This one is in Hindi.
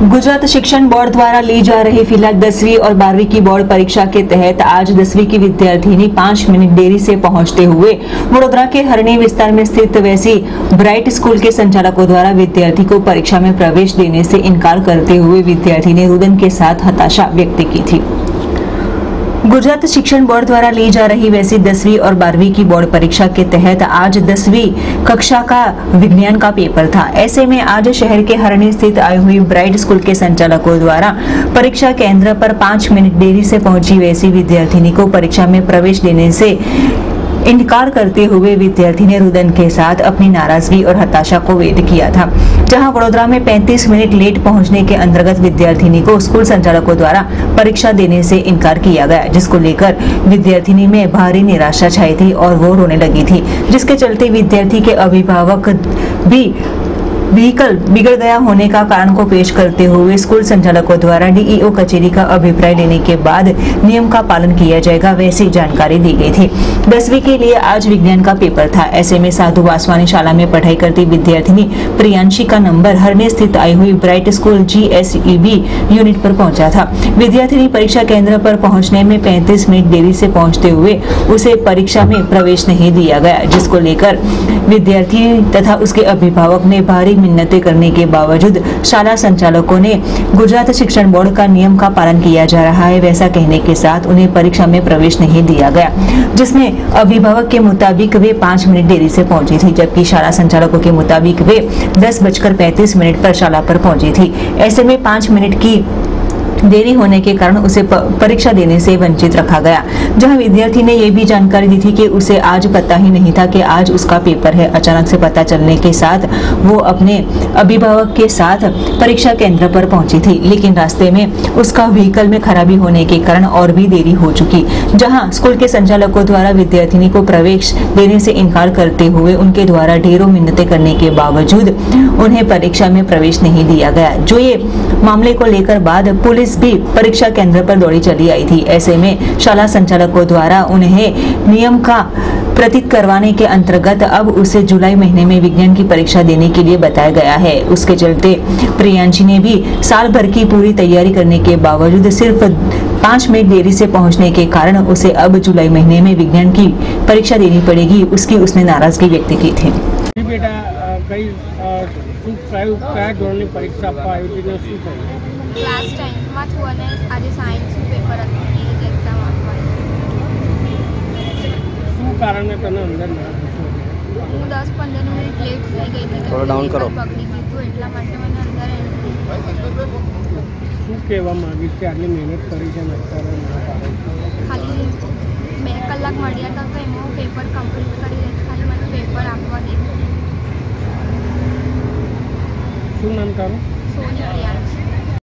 गुजरात शिक्षण बोर्ड द्वारा ली जा रही फ़िलहाल दसवीं और बारहवीं की बोर्ड परीक्षा के तहत आज दसवीं की विद्यार्थिनी पाँच मिनट देरी से पहुँचते हुए वडोदरा के हरणी विस्तार में स्थित वैसी ब्राइट स्कूल के संचालकों द्वारा विद्यार्थी को परीक्षा में प्रवेश देने से इनकार करते हुए विद्यार्थी ने रुदन के साथ हताशा व्यक्त की थी। गुजरात शिक्षण बोर्ड द्वारा ली जा रही वैसी दसवीं और बारहवीं की बोर्ड परीक्षा के तहत आज दसवीं कक्षा का विज्ञान का पेपर था। ऐसे में आज शहर के हरणी स्थित आई हुई ब्राइट स्कूल के संचालकों द्वारा परीक्षा केंद्र पर पाँच मिनट देरी से पहुँची वैसी विद्यार्थिनी को परीक्षा में प्रवेश देने से इनकार करते हुए विद्यार्थी ने रुदन के साथ अपनी नाराज़गी और हताशा को वेद किया था, जहाँ वडोदरा में 35 मिनट लेट पहुँचने के अंतर्गत विद्यार्थिनी को स्कूल संचालकों द्वारा परीक्षा देने से इनकार किया गया, जिसको लेकर विद्यार्थिनी में भारी निराशा छाई थी और वो रोने लगी थी, जिसके चलते विद्यार्थी के अभिभावक भी व्हीकल बिगड़ गया होने का कारण को पेश करते हुए स्कूल संचालकों द्वारा डीईओ कचेरी का अभिप्राय लेने के बाद नियम का पालन किया जाएगा, वैसी जानकारी दी गई थी। दसवीं के लिए आज विज्ञान का पेपर था। ऐसे में साधु वासवानी शाला में पढ़ाई करती विद्यार्थिनी प्रियांशी का नंबर हरने स्थित आई हुई ब्राइट स्कूल जी यूनिट पर पहुँचा था। विद्यार्थिनी परीक्षा केंद्र पर पहुँचने में 35 मिनट देरी से पहुँचते हुए उसे परीक्षा में प्रवेश नहीं दिया गया, जिसको लेकर विद्यार्थी तथा उसके अभिभावक ने भारी मिन्नतें करने के बावजूद शाला संचालकों ने गुजरात शिक्षण बोर्ड का नियम का पालन किया जा रहा है। वैसा कहने के साथ उन्हें परीक्षा में प्रवेश नहीं दिया गया, जिसमें अभिभावक के मुताबिक वे पाँच मिनट देरी से पहुँची थी, जबकि शाला संचालकों के मुताबिक वे दस बजकर पैंतीस मिनट पर शाला पर पहुँची थी। ऐसे में पाँच मिनट की देरी होने के कारण उसे परीक्षा देने से वंचित रखा गया। जहाँ विद्यार्थी ने यह भी जानकारी दी थी कि उसे आज पता ही नहीं था कि आज उसका पेपर है। अचानक से पता चलने के साथ वो अपने अभिभावक के साथ परीक्षा केंद्र पर पहुँची थी, लेकिन रास्ते में उसका व्हीकल में खराबी होने के कारण और भी देरी हो चुकी, जहाँ स्कूल के संचालकों द्वारा विद्यार्थिनी को प्रवेश देने से इनकार करते हुए उनके द्वारा ढेरों मिन्नतें करने के बावजूद उन्हें परीक्षा में प्रवेश नहीं दिया गया। जो ये मामले को लेकर बाद पुलिस भी परीक्षा केंद्र पर दौड़ी चली आई थी, ऐसे में शाला संचालकों संचालकों द्वारा उन्हें नियम का प्रतीक करवाने के अंतर्गत अब उसे जुलाई महीने में विज्ञान की परीक्षा देने के लिए बताया गया है। उसके चलते प्रियांशी ने भी साल भर की पूरी तैयारी करने के बावजूद सिर्फ़ पाँच मिनट देरी से पहुँचने के कारण उसे अब जुलाई महीने में विज्ञान की परीक्षा देनी पड़ेगी उसकी उसने नाराज़गी व्यक्त की थी। बेटा कई परीक्षा लास्ट टाइम मत आज साइंस पेपर શું કારણે તને અંદર? હું દસ પંદર મિનિટ લેટ થઈ ગઈ હતી થોડો down કરો. પકડી દીધું એટલા માટે મને અંદર શું કહેવા માંગીશ કે આટલી મહેનત કરી છે? ખાલી બે કલાક મળ્યા હતા તો એમાં પેપર કમ્પ્લીટ કરી દઈશ ખાલી મને પેપર આપવા દે શું નામ તારું સોની પ્રિયાંશ